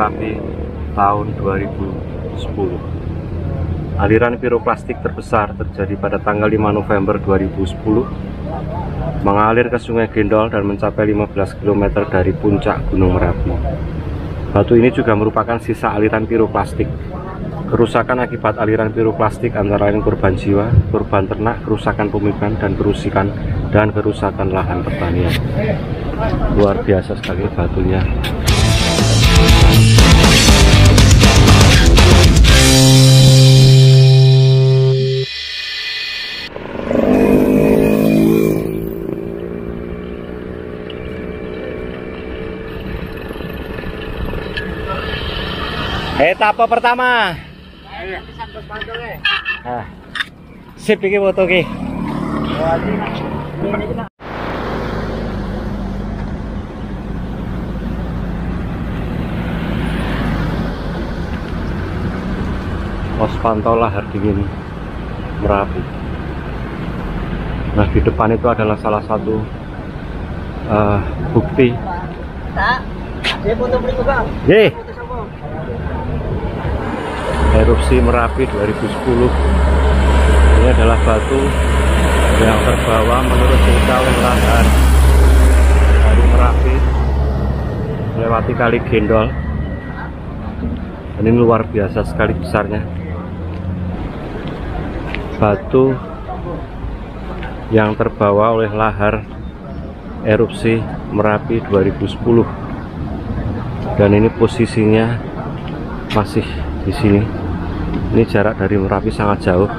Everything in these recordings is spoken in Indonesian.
Merapi tahun 2010. Aliran piroklastik terbesar terjadi pada tanggal 5 November 2010 mengalir ke Sungai Gendol dan mencapai 15 km dari puncak Gunung Merapi. Batu ini juga merupakan sisa aliran piroklastik. Kerusakan akibat aliran piroklastik antara lain korban jiwa, korban ternak, kerusakan pemukiman dan kerusikan dan kerusakan lahan pertanian luar biasa sekali batunya Etapa pertama. Ah. Sip iki foto ki. Pos pantau lahar dingin Merapi. Nah di depan itu adalah salah satu uh, bukti. Ye. erupsi Merapi 2010 ini adalah batu yang terbawa menurut cerita lahar dari Merapi melewati kali Gendol. Ini luar biasa sekali besarnya batu yang terbawa oleh lahar erupsi Merapi 2010 dan ini posisinya masih di sini. Ini jarak dari Merapi sangat jauh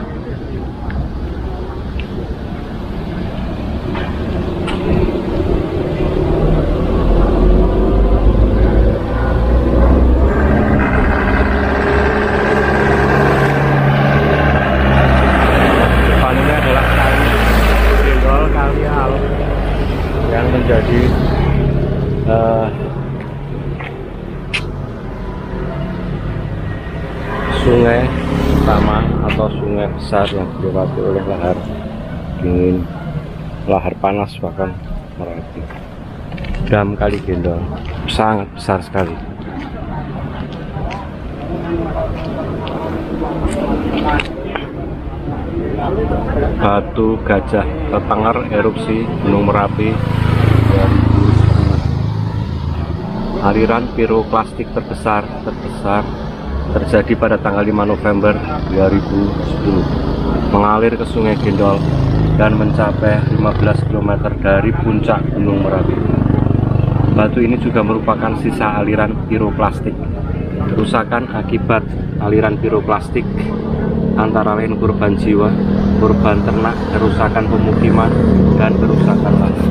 menjadi uh, sungai utama atau sungai besar yang dilewati oleh lahar dingin lahar panas bahkan merapi dam kali gendong sangat besar sekali. Batu gajah terpengar erupsi gunung merapi. Aliran piroklastik terbesar terbesar terjadi pada tanggal 5 November 2010 mengalir ke Sungai Gendol dan mencapai 15 km dari puncak Gunung Merapi. Batu ini juga merupakan sisa aliran piroklastik. Kerusakan akibat aliran piroklastik antara lain korban jiwa, korban ternak, kerusakan pemukiman, dan kerusakan lahan.